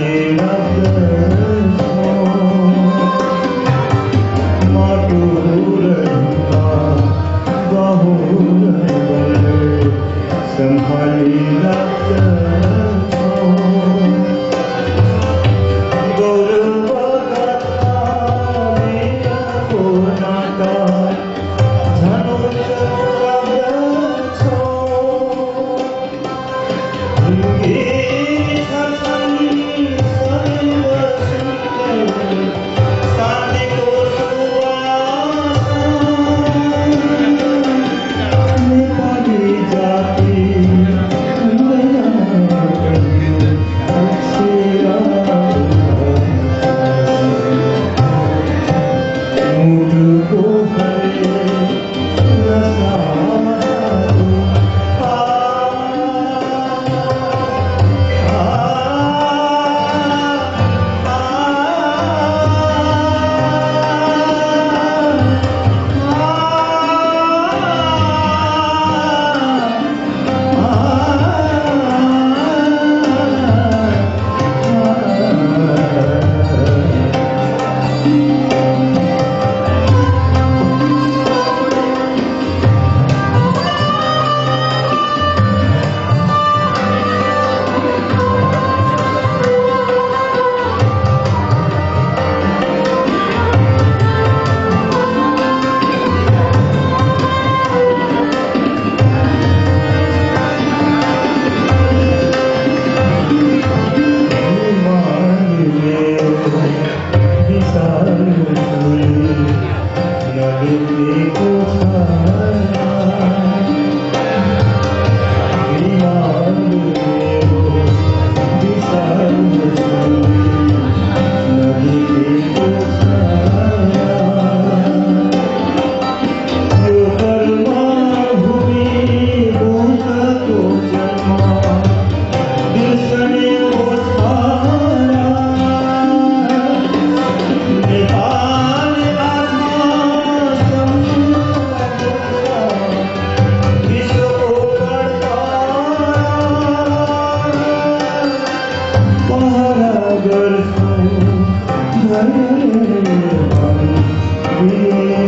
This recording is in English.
Maria. You.